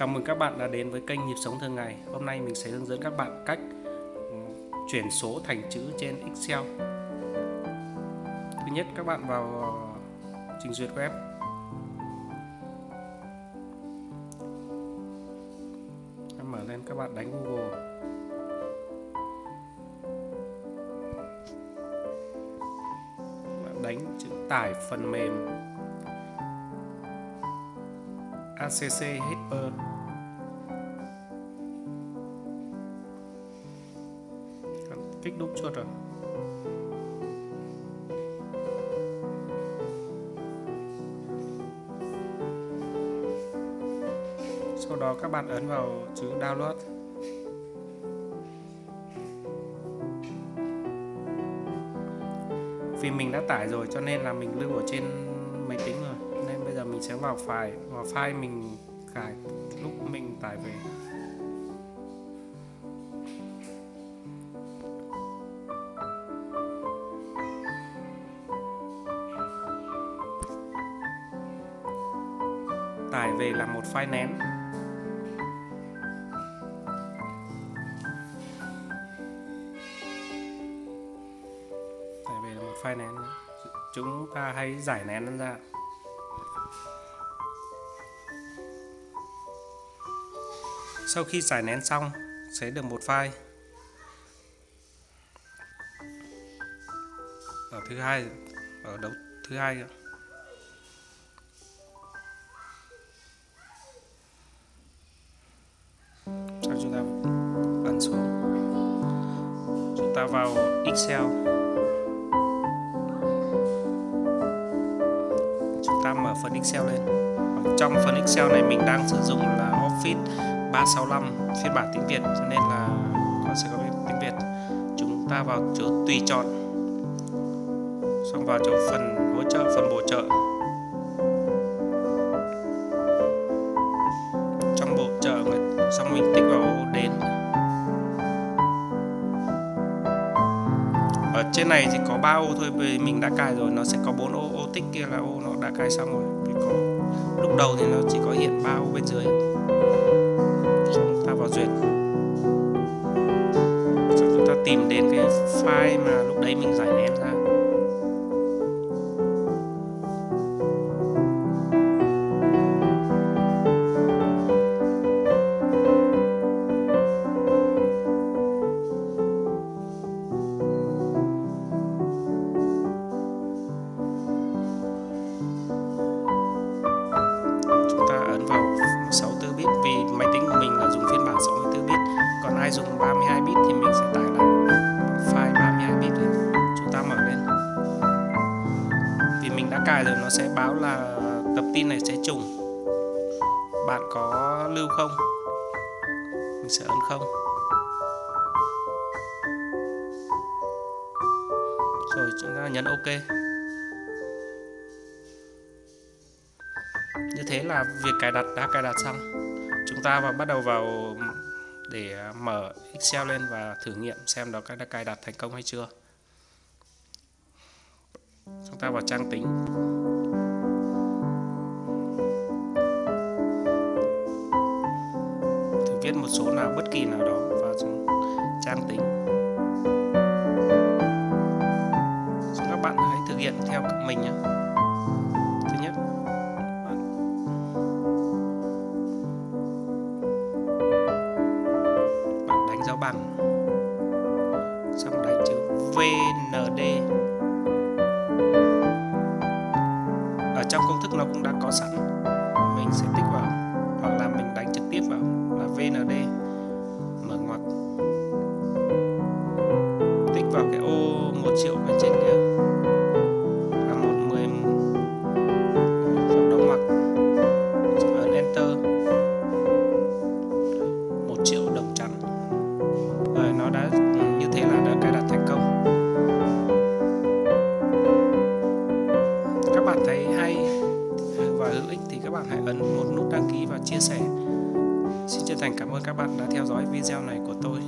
Chào mừng các bạn đã đến với kênh Nhịp Sống Thường Ngày. Hôm nay mình sẽ hướng dẫn các bạn cách ừ, chuyển số thành chữ trên Excel. Thứ nhất, các bạn vào ờ, trình duyệt web. Mở lên, các bạn đánh Google. Bạn đánh chữ tải phần mềm. ACC Helper kích đúc chuột rồi sau đó các bạn ấn vào chữ download. Vì mình đã tải rồi cho nên là mình lưu ở trên máy tính rồi. Nên bây giờ mình sẽ vào file vào file mình cài. Lúc mình tải về tải về là một file nén tải về là một file nén chúng ta hãy giải nén ra. Sau khi giải nén xong, sẽ được một file. Ở thứ hai, ở đấu thứ hai xuống chúng ta vào Excel. Chúng ta mở phần Excel lên. Ở trong phần Excel này mình đang sử dụng là Office 365 phiên bản tiếng Việt, cho nên là nó sẽ có tiếng Việt. Chúng ta vào chỗ tùy chọn. Xong vào chỗ phần hỗ trợ, phần bổ trợ. Trong bổ trợ xong mình tích trên này thì có 3 ô thôi vì mình đã cài rồi, nó sẽ có 4 ô ô tích kia là ô nó đã cài xong rồi. Thì có, lúc đầu thì nó chỉ có hiện 3 ô bên dưới. Chúng ta vào duyệt. Chúng ta tìm đến cái file mà lúc đấy mình giải nén ra. Mình là dùng phiên bản 64 bit. Còn ai dùng 32 bit thì mình sẽ tải lại file 32 bit lên. chúng ta mở lên. Vì mình đã cài rồi, nó sẽ báo là tập tin này sẽ trùng. Bạn có lưu không? Mình sẽ ấn không. Rồi, chúng ta nhấn ok. Như thế là việc cài đặt đã cài đặt xong chúng ta vào bắt đầu vào để à, mở Excel lên và thử nghiệm xem nó đã cài đặt thành công hay chưa. Chúng ta vào trang tính. Thử viết một số nào, bất kỳ nào đó vào trong trang tính. Xong các bạn hãy thực hiện theo mình nhé. Bằng. Xong đánh chữ VND ở trong công thức nó cũng đã có sẵn. Mình sẽ tích vào, hoặc là mình đánh trực tiếp vào là VND mở ngoặc. Tích vào cái ô 1 triệu bên trên. Nó đã ừ, như thế là đã cài đặt thành công. Các bạn thấy hay và hữu ích thì các bạn hãy ấn một nút đăng ký và chia sẻ. Xin chân thành cảm ơn các bạn đã theo dõi video này của tôi.